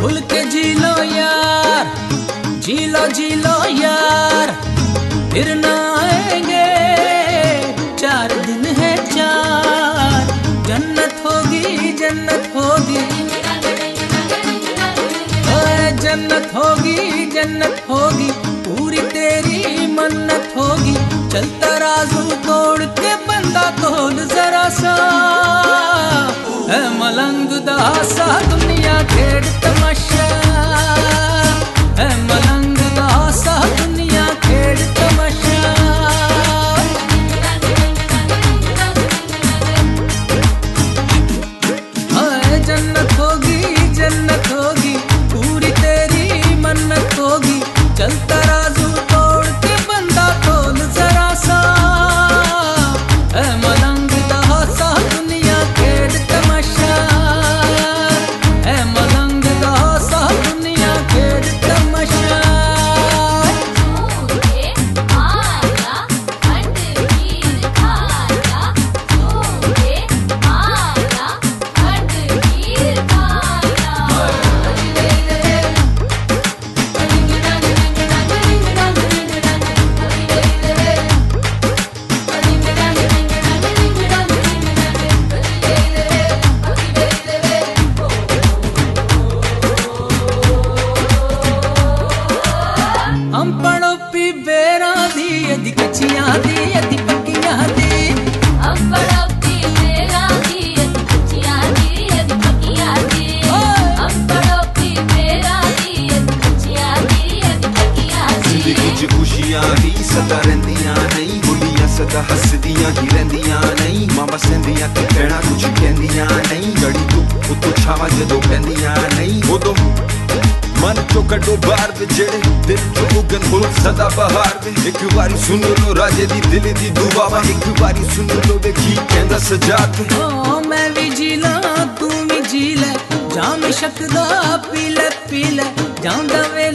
भूल के जिलो यार जिलो जिलो यार फिर ना आएँगे। जन्नत होगी जन्नत होगी। पूरी तेरी मन्नत होगी। चलता राजू तोड़ के बंदा तोल जरा सा। मलंग दासा, दुनिया खेड़ ਬੁੱਲੀਆਂ ਸਦਾ ਹੱਸਦੀਆਂ ਹੀ ਰਹਿੰਦੀਆਂ ਨਹੀਂ। ਮਾਂ ਬਸੰਦੀਆਂ ਤੇ ਕਹਿਣਾ ਕੁਝ ਕਹਿੰਦੀਆਂ ਨਹੀਂ। ਗੜੀ ਤੂੰ ਉਤੋਂ ਛਾਵਾਂ ਜਦੋਂ ਪੈਂਦੀਆਂ ਨਹੀਂ। ਉਦੋਂ ਮਨ ਚੋਂ ਕੱਢੋ ਬਾਹਰ ਦੇ ਜਿਹੜੇ ਦਿਲ ਚੋਂ ਉਗਨ ਹੋ ਸਦਾ ਬਹਾਰ ਦੇ ਇੱਕ ਵਾਰੀ ਸੁਣ ਲੋ ਰਾਜੇ ਦੀ ਦਿਲ ਦੀ ਦੁਆਵਾ। ਇੱਕ ਵਾਰੀ ਸੁਣ ਲੋ ਵੇ ਕੀ ਕਹਿੰਦਾ ਸਜਾਦ ਓ ਮੈਂ ਵੀ ਜੀ ਲਾਂ, ਤੂੰ ਵੀ ਜੀ ਲੈ। ਜਾਮ ਸ਼ਕਦਾ ਪੀ ਲੈ ਪੀ ਲੈ। ਜਾਂਦਾ ਵੇਲਾ